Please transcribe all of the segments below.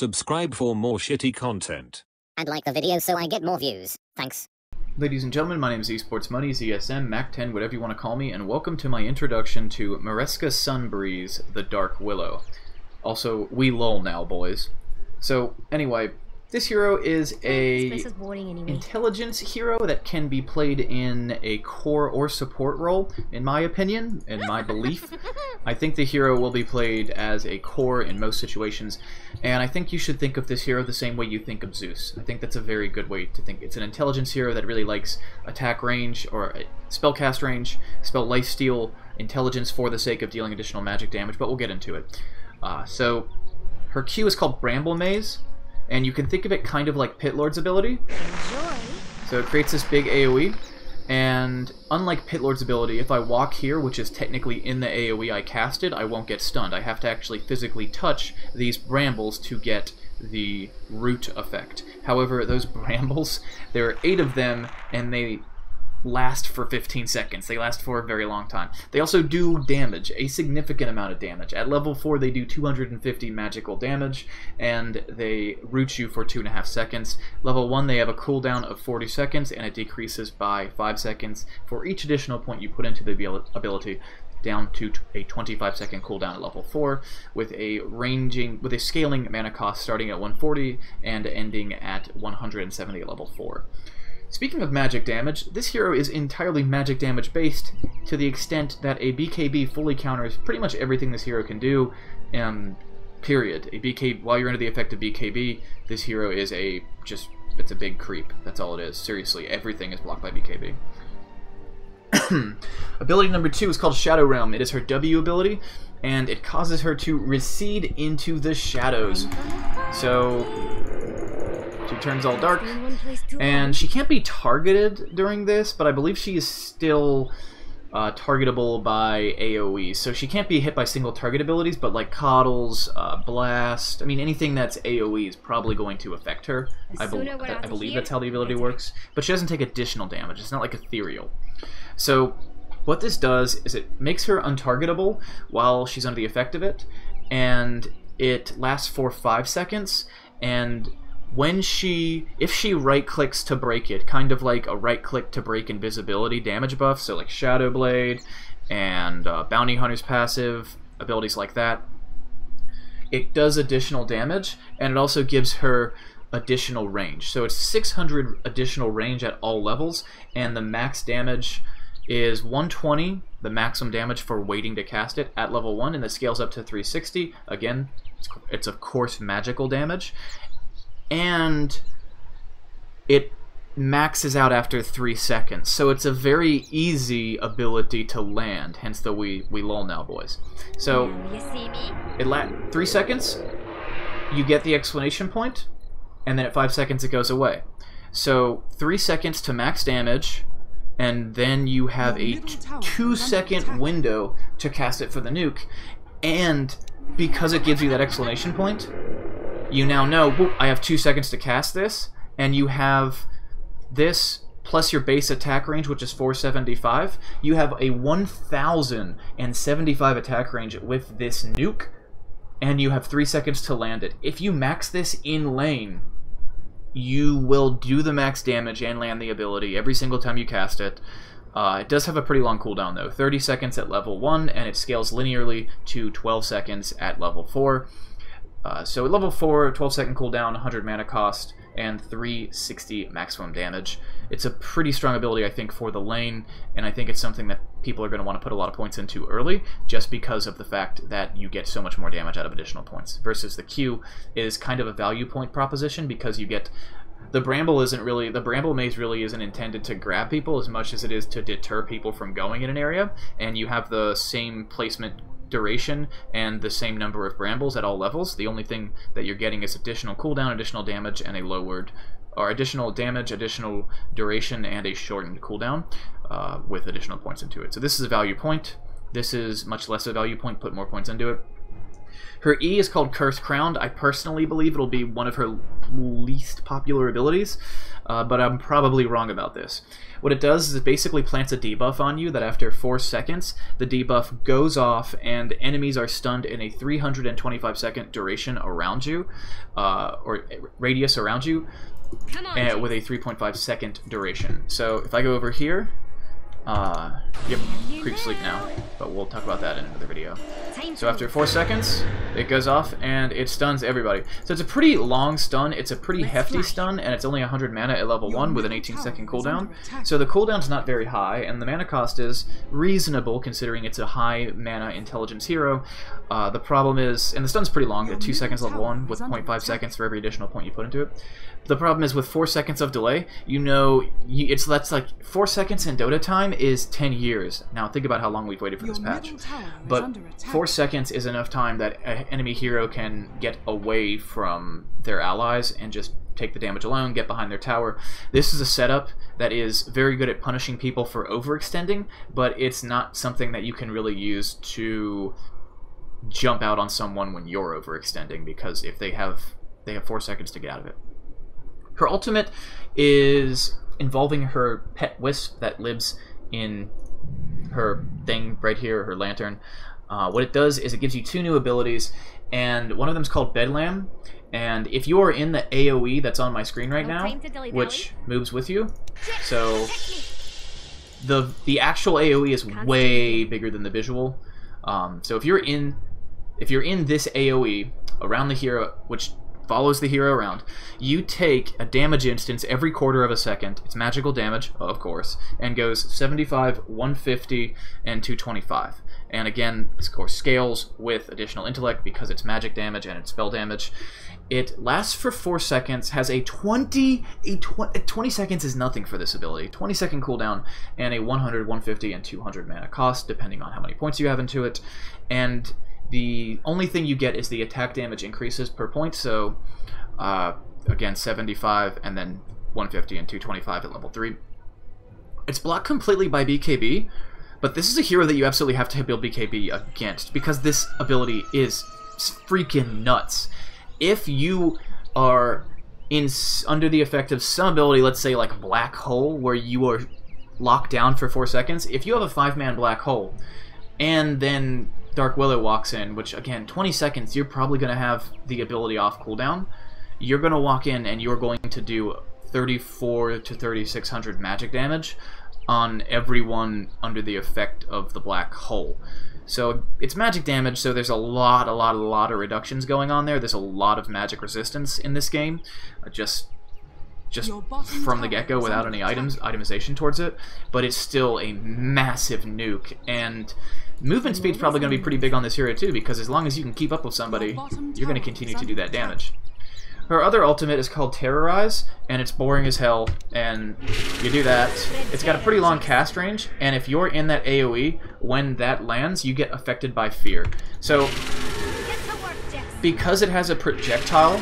Subscribe for more shitty content. And like the video so I get more views. Thanks. Ladies and gentlemen, my name is Esports Money, ZSM, Mac10, whatever you want to call me, and welcome to my introduction to Mireska Sunbreeze, the Dark Willow. Also, we LoL now, boys. So, anyway, this hero is a is anyway. intelligence hero that can be played in a core or support role, in my opinion, in my belief. I think the hero will be played as a core in most situations, and I think you should think of this hero the same way you think of Zeus. I think that's a very good way to think. It's an intelligence hero that really likes attack range, or spell cast range, spell lifesteal, intelligence for the sake of dealing additional magic damage, but we'll get into it. Uh, so, her Q is called Bramble Maze, and you can think of it kind of like Pit Lord's ability. Enjoy. So it creates this big AoE, and unlike Pit Lord's ability, if I walk here, which is technically in the AoE I casted, I won't get stunned. I have to actually physically touch these brambles to get the root effect. However, those brambles, there are eight of them, and they last for 15 seconds. They last for a very long time. They also do damage, a significant amount of damage. At level 4, they do 250 magical damage, and they root you for 2.5 seconds. Level 1, they have a cooldown of 40 seconds, and it decreases by 5 seconds for each additional point you put into the ability down to a 25 second cooldown at level 4 with a ranging with a scaling mana cost starting at 140 and ending at 170 at level 4. Speaking of magic damage, this hero is entirely magic damage based to the extent that a BKB fully counters pretty much everything this hero can do. Um, period. A BKB, while you're under the effect of BKB, this hero is a just it's a big creep. That's all it is. Seriously, everything is blocked by BKB. ability number two is called Shadow Realm. It is her W ability, and it causes her to recede into the shadows. So she turns all dark, In one place too and she can't be targeted during this, but I believe she is still uh, targetable by AoE. So she can't be hit by single target abilities, but like Coddles, uh, Blast, I mean anything that's AoE is probably going to affect her. I, sooner I believe that's how the ability works. But she doesn't take additional damage. It's not like ethereal. So what this does is it makes her untargetable while she's under the effect of it, and it lasts for five seconds. And when she, if she right clicks to break it, kind of like a right click to break invisibility damage buff, so like Shadow Blade and uh, Bounty Hunter's passive abilities like that, it does additional damage, and it also gives her additional range. So it's 600 additional range at all levels, and the max damage is 120, the maximum damage for waiting to cast it at level 1, and it scales up to 360. Again, it's, it's of course magical damage, and it maxes out after 3 seconds. So it's a very easy ability to land, hence the we, we LoL now, boys. So it la- three seconds, you get the explanation point, and then at five seconds it goes away. So three seconds to max damage, and then you have a two second window to cast it for the nuke, and because it gives you that explanation point, you now know "Whoop, I have two seconds to cast this, and you have this plus your base attack range, which is 475. You have a 1075 attack range with this nuke, and you have three seconds to land it. If you max this in lane, you will do the max damage and land the ability every single time you cast it. Uh, it does have a pretty long cooldown though 30 seconds at level 1, and it scales linearly to 12 seconds at level 4. Uh, so at level 4, 12 second cooldown, 100 mana cost, and 360 maximum damage. It's a pretty strong ability, I think, for the lane, and I think it's something that people are going to want to put a lot of points into early, just because of the fact that you get so much more damage out of additional points. Versus the Q is kind of a value point proposition because you get the bramble isn't really the bramble maze really isn't intended to grab people as much as it is to deter people from going in an area and you have the same placement duration and the same number of brambles at all levels. The only thing that you're getting is additional cooldown additional damage and a lowered or additional damage additional duration and a shortened cooldown uh, with additional points into it. So this is a value point. This is much less a value point. Put more points into it Her E is called Cursed Crown. I personally believe it'll be one of her least popular abilities, uh, but I'm probably wrong about this. What it does is it basically plants a debuff on you that after 4 seconds, the debuff goes off and enemies are stunned in a 325 second duration around you, uh, or radius around you, on. uh, with a 3.5 second duration. So if I go over here, uh, yep, creep sleep now, but we'll talk about that in another video. So after 4 seconds, it goes off and it stuns everybody. So it's a pretty long stun, it's a pretty hefty stun, and it's only 100 mana at level 1 with an 18 second cooldown. So the cooldown's not very high, and the mana cost is reasonable considering it's a high mana intelligence hero. Uh, the problem is, and the stun's pretty long, at 2 seconds level 1 with 0.5 seconds for every additional point you put into it. The problem is with 4 seconds of delay, you know, you, it's that's like 4 seconds in Dota time is 10 years. Now think about how long we've waited for Your this patch. middle tower is But four seconds is enough time that an enemy hero can get away from their allies and just take the damage alone, get behind their tower. This is a setup that is very good at punishing people for overextending, but it's not something that you can really use to jump out on someone when you're overextending because if they have they have four seconds to get out of it. Her ultimate is involving her pet wisp that lives in her thing right here, her lantern. Uh, what it does is it gives you two new abilities, and one of them is called Bedlam. And if you are in the AOE that's on my screen right No now, time to dilly-dally. which moves with you, so the the actual AOE is way bigger than the visual. Um, so if you're in if you're in this AOE around the hero, which follows the hero around, you take a damage instance every quarter of a second. It's magical damage, of course, and goes 75, 150, and 225. And again, this course scales with additional intellect because it's magic damage and it's spell damage. It lasts for 4 seconds, has a 20 a tw- 20 seconds is nothing for this ability. 20 second cooldown and a 100, 150 and 200 mana cost depending on how many points you have into it. And the only thing you get is the attack damage increases per point, so uh, again 75 and then 150 and 225 at level 3. It's blocked completely by BKB, but this is a hero that you absolutely have to build BKB against because this ability is freaking nuts. If you are in under the effect of some ability, let's say like Black Hole, where you are locked down for four seconds, if you have a five-man Black Hole, and then Dark Willow walks in, which again, 20 seconds, you're probably going to have the ability off cooldown. You're going to walk in and you're going to do 34 to 3600 magic damage on everyone under the effect of the black hole. So it's magic damage, so there's a lot, a lot, a lot of reductions going on there. There's a lot of magic resistance in this game, just just from the get-go without any items itemization towards it. But it's still a massive nuke, and movement speed's probably going to be pretty big on this hero too, because as long as you can keep up with somebody, you're going to continue to do that damage. Her other ultimate is called Terrorize, and it's boring as hell, and you do that. It's got a pretty long cast range, and if you're in that AoE, when that lands, you get affected by fear. So, Get to work, Jess. because it has a projectile,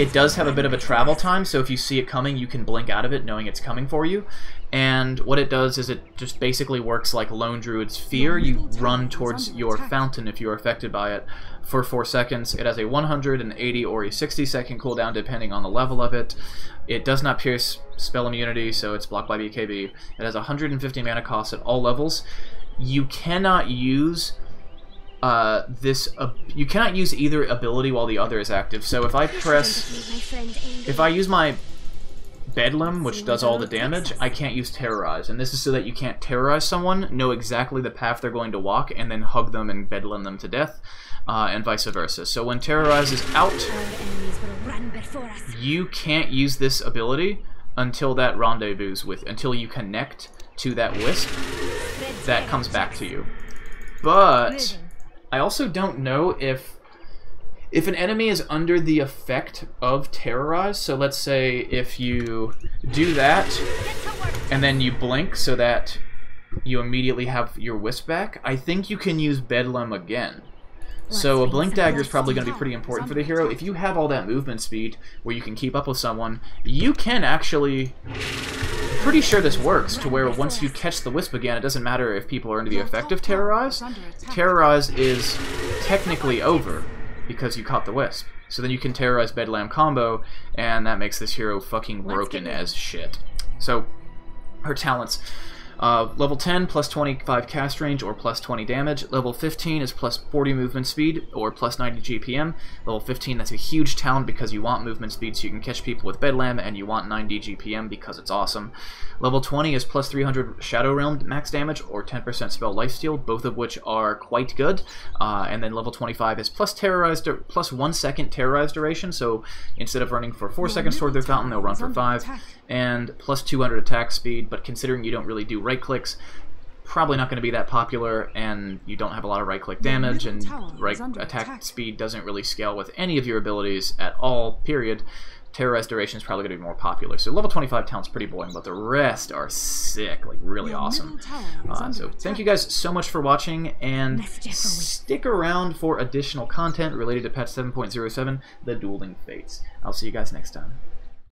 it does have a bit of a travel time, so if you see it coming, you can blink out of it knowing it's coming for you. And what it does is it just basically works like Lone Druid's Fear. You run towards your fountain if you are affected by it for 4 seconds. It has a 180 or a 60 second cooldown depending on the level of it. It does not pierce spell immunity, so it's blocked by BKB. It has 150 mana cost at all levels. You cannot use uh, this uh, you cannot use either ability while the other is active. So if I press if I use my Bedlam, which does all the damage, I can't use Terrorize. And this is so that you can't terrorize someone, know exactly the path they're going to walk, and then hug them and Bedlam them to death, uh, and vice versa. So when Terrorize is out, enemies will run before us. you can't use this ability until that rendezvous with, until you connect to that wisp that comes back to you. But. I also don't know if if an enemy is under the effect of terrorize. So let's say if you do that Get to work. and then you blink so that you immediately have your wisp back, I think you can use bedlam again. So a blink dagger is probably going to be pretty important for the hero. If you have all that movement speed where you can keep up with someone, you can actually pretty sure this works to where once you catch the Wisp again, it doesn't matter if people are under the effect of Terrorize. Terrorize is technically over because you caught the Wisp. So then you can Terrorize Bedlam combo, and that makes this hero fucking broken as shit. So, her talents. Uh, level 10, plus 25 cast range or plus 20 damage. Level 15 is plus 40 movement speed or plus 90 GPM. Level 15, that's a huge talent because you want movement speed so you can catch people with Bedlam, and you want 90 GPM because it's awesome. Level 20 is plus 300 Shadow Realm max damage or 10% spell lifesteal, both of which are quite good. Uh, and then level 25 is plus terrorized, plus 1 second terrorized duration, so instead of running for 4 seconds toward their fountain, they'll run for 5 and plus 200 attack speed, but considering you don't really do right clicks, probably not going to be that popular, and you don't have a lot of right click damage, and right attack speed doesn't really scale with any of your abilities at all, period. Terrorize Duration is probably going to be more popular. So level 25 talent's pretty boring, but the rest are sick, like really awesome. Uh, so thank you guys so much for watching, and stick around for additional content related to patch 7.07, The Dueling Fates. I'll see you guys next time.